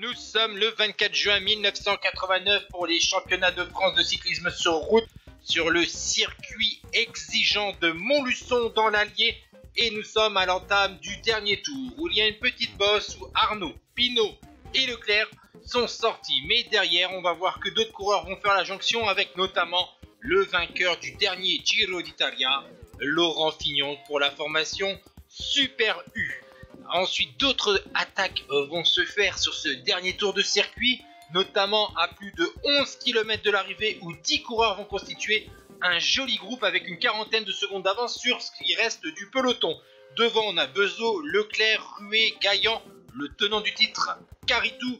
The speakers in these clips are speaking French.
Nous sommes le 24 juin 1989 pour les championnats de France de cyclisme sur route sur le circuit exigeant de Montluçon dans l'Allier et nous sommes à l'entame du dernier tour où il y a une petite bosse où Arnaud, Pinot et Leclerc sont sortis. Mais derrière, on va voir que d'autres coureurs vont faire la jonction avec notamment le vainqueur du dernier Giro d'Italia, Laurent Fignon pour la formation Super U. Ensuite, d'autres attaques euh, vont se faire sur ce dernier tour de circuit, notamment à plus de 11 km de l'arrivée où 10 coureurs vont constituer un joli groupe avec une quarantaine de secondes d'avance sur ce qui reste du peloton. Devant, on a Bezo, Leclerc, Rué, Gaillan, le tenant du titre, Caritou,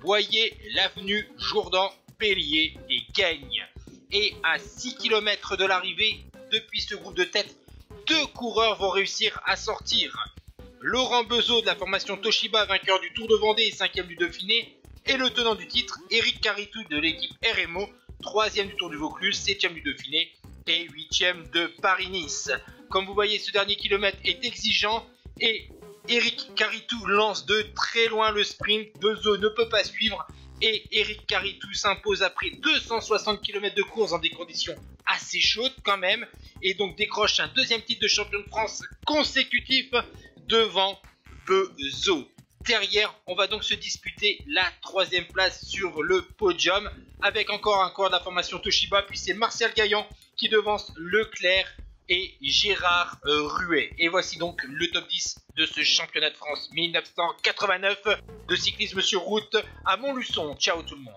Boyer, L'Avenue, Jourdan, Pellier et Gagne. Et à 6 km de l'arrivée, depuis ce groupe de tête, deux coureurs vont réussir à sortir. Laurent Bezo de la formation Toshiba, vainqueur du Tour de Vendée et cinquième du Dauphiné, et le tenant du titre, Eric Caritou de l'équipe RMO, troisième du Tour du Vaucluse, septième du Dauphiné et huitième de Paris-Nice. Comme vous voyez, ce dernier kilomètre est exigeant et Eric Caritou lance de très loin le sprint. Bezo ne peut pas suivre et Eric Caritou s'impose après 260 km de course dans des conditions assez chaudes quand même et donc décroche un deuxième titre de champion de France consécutif devant Bezo. Derrière, on va donc se disputer la troisième place sur le podium avec encore un corps de la formation Toshiba. Puis c'est Martial Gaillan qui devance Leclerc et Gérard euh, Ruet. Et voici donc le top 10 de ce championnat de France 1989 de cyclisme sur route à Montluçon. Ciao tout le monde